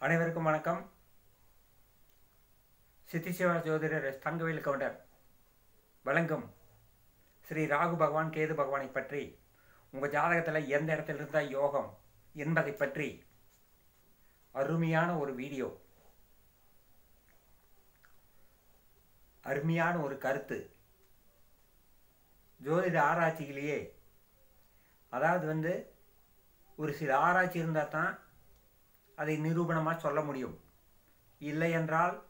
அனைவருக்கும் வணக்கம். சித்திசிவா ஜோதிடர் தங்கவேல் கவுண்டர் வழங்கும் ஸ்ரீ ராகு பகவான் கேது பகவானை பற்றி உங்கள் ஜாதகத்தில் எந்த இடத்துல இருந்தால் யோகம் என்பதை பற்றி அருமையான ஒரு வீடியோ. அருமையான ஒரு கருத்து. ஜோதிட ஆராய்ச்சியிலேயே அதாவது வந்து ஒரு சில ஆராய்ச்சி இருந்தால் தான் அதை நிரூபணமாக சொல்ல முடியும். இல்லை என்றால்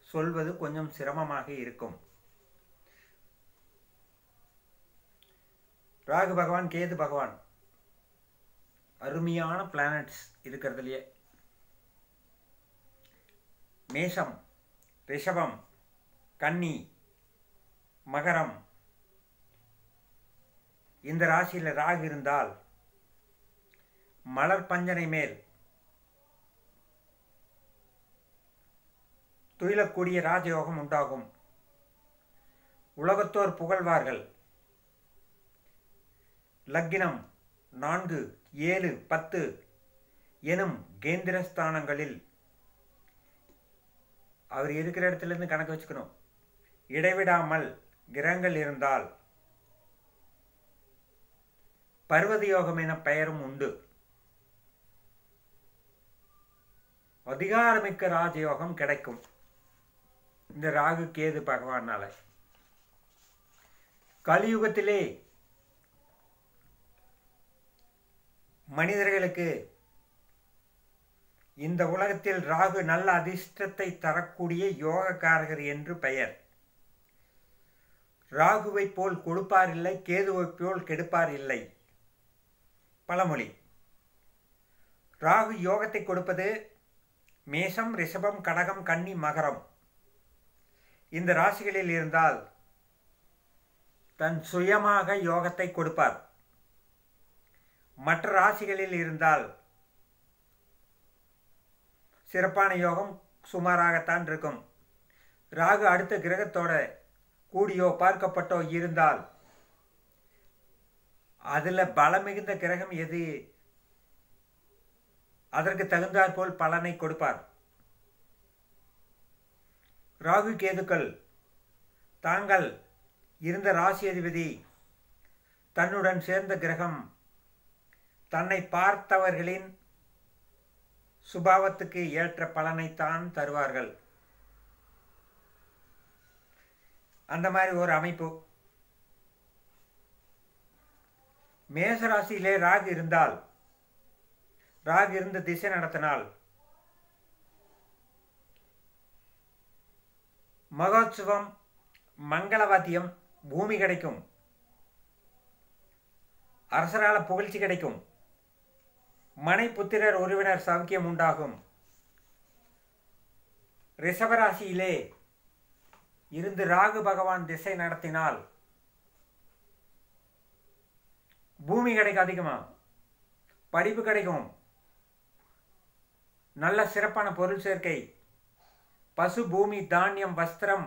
சொல்வது கொஞ்சம் சிரமமாக இருக்கும். ராகு பகவான் கேது பகவான். அருமையான பிளானட்ஸ் இருக்கிறதுலையே. மேஷம் ரிஷபம் கன்னி மகரம். இந்த ராசியில் ராகு இருந்தால் மலர் பஞ்சனை மேல் துயிலக்கூடிய ராஜயோகம் உண்டாகும். உலகத்தோர் புகழ்வார்கள். லக்கினம் நான்கு ஏழு பத்து எனும் கேந்திரஸ்தானங்களில் அவர் இருக்கிற இடத்துலேருந்து கணக்கு வச்சுக்கணும். இடைவிடாமல் கிரகங்கள் இருந்தால் பர்வத யோகம் என பெயரும் உண்டு. அதிகாரமிக்க ராஜயோகம் கிடைக்கும். இந்த ராகு கேது பகவானால. கலியுகத்திலே மனிதர்களுக்கு இந்த உலகத்தில் ராகு நல்ல அதிர்ஷ்டத்தை தரக்கூடிய யோகக்காரகர் என்று பெயர். ராகுவை போல் கொடுப்பார் இல்லை கேதுவை போல் கெடுப்பார் இல்லை. பழமொழி. ராகு யோகத்தை கொடுப்பது மேஷம் ரிஷபம் கடகம் கன்னி மகரம். இந்த ராசிகளில் இருந்தால் தன் சுயமாக யோகத்தை கொடுப்பார். மற்ற ராசிகளில் இருந்தால் சிறப்பான யோகம் சுமாராகத்தான் இருக்கும். ராகு அடுத்த கிரகத்தோட கூடியோ பார்க்கப்பட்டோ இருந்தால் அதில் பலமிகுந்த கிரகம் எது? அதற்கு தகுந்தாற்போல் பலனை கொடுப்பார். ராகு கேதுக்கள் தாங்கள் இருந்த ராசி அதிபதி தன்னுடன் சேர்ந்த கிரகம் தன்னை பார்த்தவர்களின் சுபாவத்துக்கு ஏற்ற பலனைத்தான் தருவார்கள். அந்த மாதிரி ஒரு அமைப்பு. மேசராசியிலே ராகு இருந்தால் ராகு இருந்த திசை நடத்தினால் மகோத்சவம் மங்களவாத்தியம் பூமி கிடைக்கும். அரசரால புகழ்ச்சி கிடைக்கும். மனை புத்திரர் உறவினர் சௌக்கியம் உண்டாகும். ரிஷபராசியிலே இருந்து ராகு பகவான் திசை நடத்தினால் பூமி கிடைக்கும் அதிகமாக படிப்பு கிடைக்கும். நல்ல சிறப்பான பொருள் சேர்க்கை. பசு பூமி தானியம் வஸ்திரம்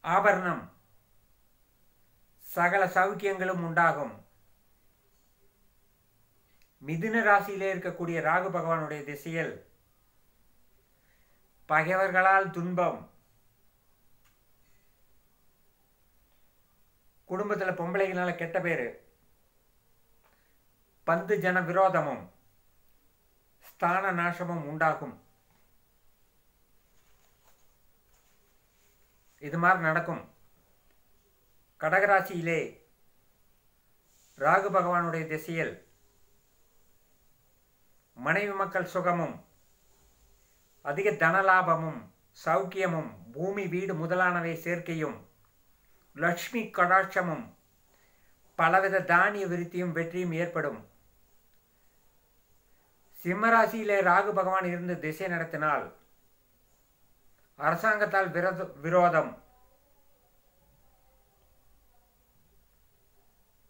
ஆபரணம் சகல சௌக்கியங்களும் உண்டாகும். மிதுன ராசியிலே இருக்கக்கூடிய ராகு பகவானுடைய திசையில் பகைவர்களால் துன்பம். குடும்பத்தில் பொம்பளைகளால கெட்ட பேரு. பந்து ஜன விரோதமும் ஸ்தான நாசமும் உண்டாகும். இது மாதிரி நடக்கும். கடகராசியிலே ராகு பகவானுடைய திசையில் மனைவி மக்கள் சுகமும் அதிக தனலாபமும் சௌக்கியமும் பூமி வீடு முதலானவை சேர்க்கையும் லக்ஷ்மி கடாட்சமும் பலவித தானிய விருத்தியும் வெற்றியும் ஏற்படும். சிம்மராசியிலே ராகு பகவான் இருந்து திசை நடத்தினால் அரசாங்கத்தால் விரோத விரோதம்.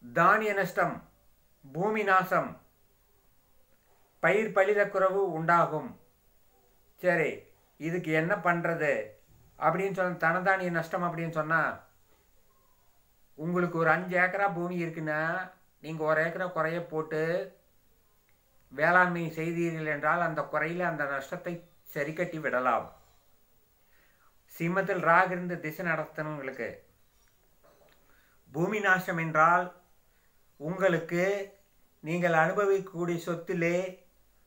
தானிய நஷ்டம் பூமி நாசம். பயிர் பழிதக்குறவு உண்டாகும். சரி இதுக்கு என்ன பண்ணுறது அப்படின்னு சொன்ன தனதானிய நஷ்டம் அப்படின்னு சொன்னால் உங்களுக்கு ஒரு அஞ்சு ஏக்கரா பூமி இருக்குன்னா நீங்கள் ஒரு ஏக்கரா குறைய போட்டு வேளாண்மை செய்தீர்கள் என்றால் அந்த குறையில் அந்த நஷ்டத்தை சரி கட்டி விடலாம். சிம்மத்தில் ராகு இருந்து திசை நடத்தணும் உங்களுக்கு பூமி நாசம் என்றால் உங்களுக்கு நீங்கள் அனுபவிக்கக்கூடிய சொத்திலே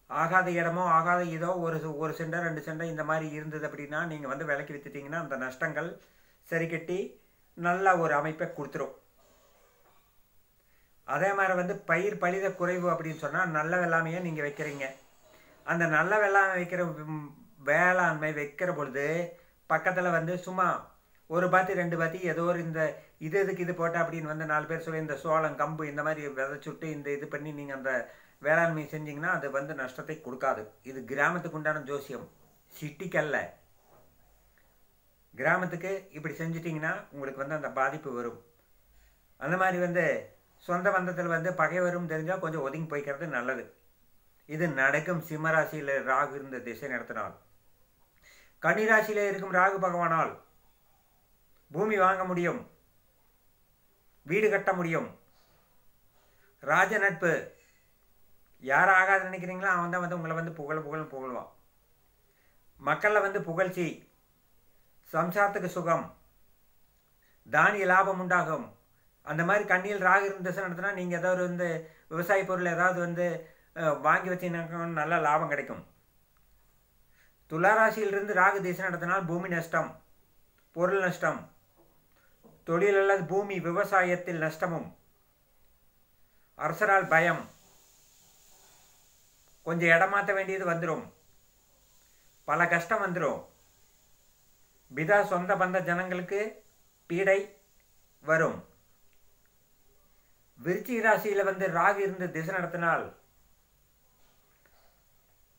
ஆகாத இடமோ ஆகாத இதோ ஒரு ஒரு சென்டர் ரெண்டு செண்டை இந்த மாதிரி இருந்தது அப்படின்னா நீங்கள் வந்து விலைக்கு வித்துட்டீங்கன்னா அந்த நஷ்டங்கள் சரி கட்டி நல்ல ஒரு அமைப்பை கொடுத்துரும். அதே மாதிரி வந்து பயிர் பலித குறைவு அப்படின்னு சொன்னால் நல்ல வெள்ளாமையை நீங்கள் வைக்கிறீங்க. அந்த நல்ல வெள்ளாமை வைக்கிற வேளாண்மை வைக்கிற பொழுது பக்கத்தில் வந்து சும்மா ஒரு பாத்தி ரெண்டு பாத்தி ஏதோ ஒரு இந்த இது இதுக்கு இது போட்டால் அப்படின்னு வந்து நாலு பேர் சொல்லி இந்த சோளம் கம்பு இந்த மாதிரி விதைச்சுட்டு இந்த இது பண்ணி நீங்கள் அந்த வேளாண்மை செஞ்சிங்கன்னா அது வந்து நஷ்டத்தை கொடுக்காது. இது கிராமத்துக்கு உண்டான ஜோசியம். சிட்டிக்கல்ல. கிராமத்துக்கு இப்படி செஞ்சிட்டிங்கன்னா உங்களுக்கு வந்து அந்த பாதிப்பு வரும். அந்த மாதிரி வந்து சொந்த பந்தத்தில் வந்து பகை வரும் தெரிஞ்சால் கொஞ்சம் ஒதுங்கி போய்க்கிறது நல்லது. இது நடக்கும். சிம்மராசியில் ராகு இருந்த திசை நடத்தினால். கன்னிராசியிலே இருக்கும் ராகு பகவானால் பூமி வாங்க முடியும் வீடு கட்ட முடியும். ராஜ நட்பு. யார் ஆகாது நினைக்கிறீங்களோ அவன் தான் வந்து உங்களை வந்து புகழ் புகழ் புகழ்வான். மக்களில் வந்து புகழ்ச்சி சம்சாரத்துக்கு சுகம் தானிய லாபம் உண்டாகும். அந்த மாதிரி கண்ணியில் ராகு இருந்த திசை நடத்தினா நீங்கள் ஏதாவது வந்து விவசாய பொருள் ஏதாவது வந்து வாங்கி வச்சீங்கன்னாக்கா நல்ல லாபம் கிடைக்கும். துளாராசியிலிருந்து ராகு திசை நடத்தினால் பூமி நஷ்டம் பொருள் நஷ்டம் தொழில் அல்லது பூமி விவசாயத்தில் நஷ்டமும் அரசரால் பயம். கொஞ்சம் இடமாற்ற வேண்டியது வந்துடும் பல கஷ்டம் வந்துடும் பிதா சொந்த பந்த ஜனங்களுக்கு பீடை வரும். விருச்சிக ராசியில் வந்து ராகு இருந்து திசை நடத்தினால்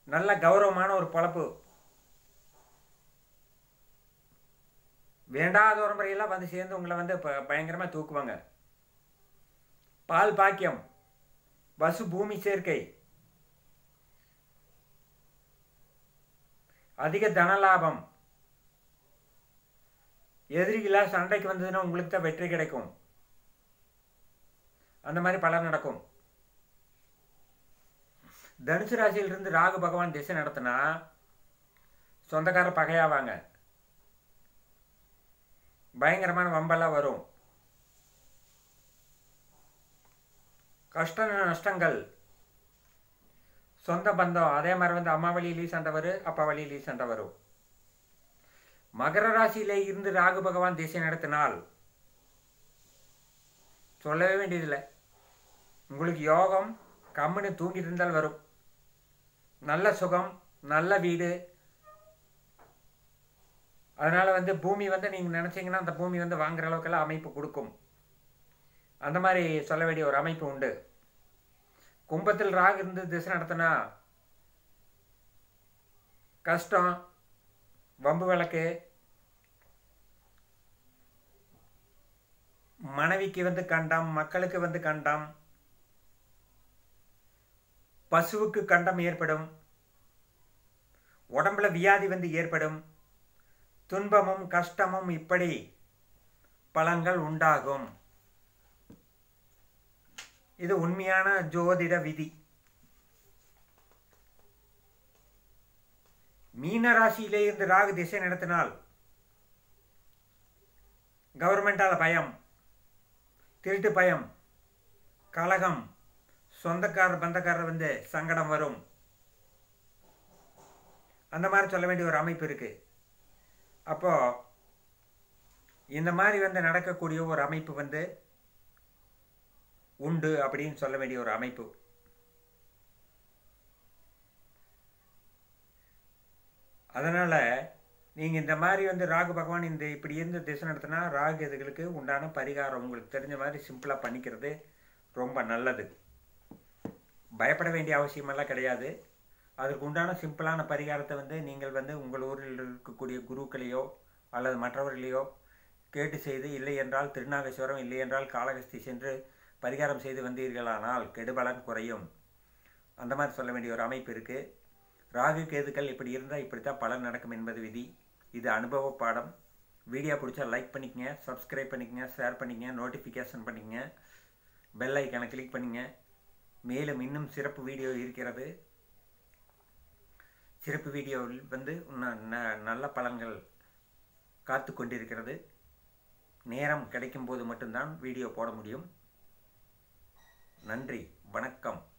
நல்ல கௌரவமான ஒரு பொழப்பு. வேண்டாத உரம்பரையெல்லாம் முறையெல்லாம் வந்து சேர்ந்து உங்களை வந்து பயங்கரமாக தூக்குவாங்க. பால் பாக்கியம் பசு பூமி சேர்க்கை. அதிக தனலாபம் எதிரிகளாக சண்டைக்கு வந்ததுன்னா உங்களுக்கு தான் வெற்றி கிடைக்கும். அந்த மாதிரி பலன் நடக்கும். தனுசு ராசியிலிருந்து ராகு பகவான் திசை நடத்தினா சொந்தக்கார பகையாவாங்க. பயங்கரமான வம்பெல்லாம் வரும். கஷ்ட நஷ்டங்கள். சொந்த பந்தம். அதே மாதிரி வந்து அம்மா வழியிலேயும் சண்டை வரும் அப்பா வழியிலேயும் சண்டை வரும் மகர ராசியிலே இருந்து ராகு பகவான் திசை நடத்தினால் சொல்லவே வேண்டியதில்லை. உங்களுக்கு யோகம் கம்முன்னு தூங்கிட்டு இருந்தால் வரும். நல்ல சுகம் நல்ல வீடு அதனால் வந்து பூமி வந்து நீங்கள் நினச்சிங்கன்னா அந்த பூமி வந்து வாங்குற அளவுக்கெல்லாம் அமைப்பு கொடுக்கும். அந்த மாதிரி சொல்ல வேண்டிய ஒரு அமைப்பு உண்டு. கும்பத்தில் ராகு இருந்து திசை நடத்தினா கஷ்டம் வம்பு விளக்கு மனைவிக்கு வந்து கண்டம் மக்களுக்கு வந்து கண்டம் பசுவுக்கு கண்டம் ஏற்படும் உடம்புல வியாதி வந்து ஏற்படும் துன்பமும் கஷ்டமும் இப்படி பலன்கள் உண்டாகும். இது உண்மையான ஜோதிட விதி. மீன ராசியிலே இருந்து ராகு திசை நடத்தினால் கவர்மெண்டால் பயம் திருட்டு பயம் கலகம் சொந்தக்காரர் பந்தக்காரர் வந்து சங்கடம் வரும். அந்த மாதிரி சொல்ல வேண்டிய ஒரு அமைப்பு இருக்குது அப்போ இந்த மாதிரி வந்து நடக்கக்கூடிய ஒரு அமைப்பு வந்து உண்டு அப்படின்னு சொல்ல வேண்டிய ஒரு அமைப்பு. அதனால் நீங்கள் இந்த மாதிரி வந்து ராகு பகவான் இந்த இப்படி இருந்து திசை நடத்தினா ராகு இதுகளுக்கு உண்டான பரிகாரம் உங்களுக்கு தெரிஞ்ச மாதிரி சிம்பிளாக பண்ணிக்கிறது ரொம்ப நல்லது. பயப்பட வேண்டிய அவசியமெல்லாம் கிடையாது. அதற்கு உண்டான சிம்பிளான பரிகாரத்தை வந்து நீங்கள் வந்து உங்கள் ஊரில் இருக்கக்கூடிய குருக்களையோ அல்லது மற்றவர்களையோ கேட்டு செய்து இல்லை என்றால் திருநாகேஸ்வரம் இல்லை என்றால் காளகஸ்தி சென்று பரிகாரம் செய்து வந்தீர்களானால் கெடுபலன் குறையும். அந்த மாதிரி சொல்ல வேண்டிய ஒரு அமைப்பு இருக்குது ராகு கேதுக்கள் இப்படி இருந்தால் இப்படித்தான் பலன் நடக்கும் என்பது விதி. இது அனுபவ பாடம். வீடியோ பிடிச்சா லைக் பண்ணிக்கங்க சப்ஸ்கிரைப் பண்ணிக்கங்க ஷேர் பண்ணிக்கங்க நோட்டிஃபிகேஷன் பண்ணிக்கங்க பெல் ஐக்கனை கிளிக் பண்ணிங்க. மேலும் இன்னும் சிறப்பு வீடியோ இருக்கிறது. சிறப்பு வீடியோவில் வந்து ந- நல்ல பலன்கள் காத்து கொண்டிருக்கிறது. நேரம் கிடைக்கும் போது மட்டும்தான் வீடியோ போட முடியும். நன்றி வணக்கம்.